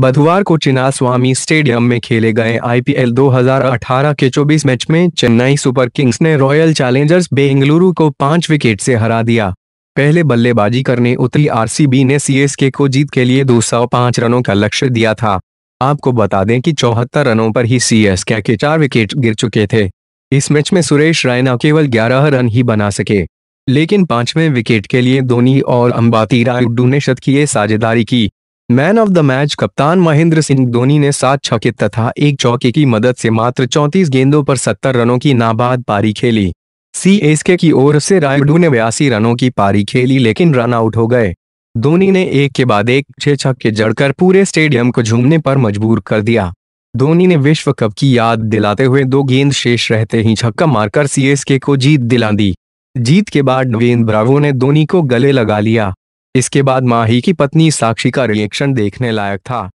बुधवार को चिना स्वामी स्टेडियम में खेले गए आईपीएल 2018 के 24 मैच में चेन्नई सुपर किंग्स ने रॉयल चैलेंजर्स बेंगलुरु को पाँच विकेट से हरा दिया। पहले बल्लेबाजी करने उतरी आरसीबी ने सीएसके को जीत के लिए 205 रनों का लक्ष्य दिया था। आपको बता दें कि चौहत्तर रनों पर ही सीएसके के चार विकेट गिर चुके थे। इस मैच में सुरेश रैना केवल 11 रन ही बना सके। लेकिन पाँचवें विकेट के लिए धोनी और अंबाती रायुडू ने शतकीय साझेदारी की। मैन ऑफ़ द मैच कप्तान महेंद्र सिंह धोनी ने सात छक्के तथा एक चौके की मदद से मात्र 34 गेंदों पर 70 रनों की नाबाद पारी खेली। सीएसके की ओर से रायडू ने बयासी रनों की पारी खेली लेकिन रन आउट हो गए। धोनी ने एक के बाद एक छह छक्के जड़कर पूरे स्टेडियम को झूमने पर मजबूर कर दिया। धोनी ने विश्व कप की याद दिलाते हुए दो गेंद शेष रहते ही छक्का मारकर सीएसके को जीत दिला दी। जीत के बाद नवीन ब्रावो ने धोनी को गले लगा लिया। इसके बाद माही की पत्नी साक्षी का रिएक्शन देखने लायक था।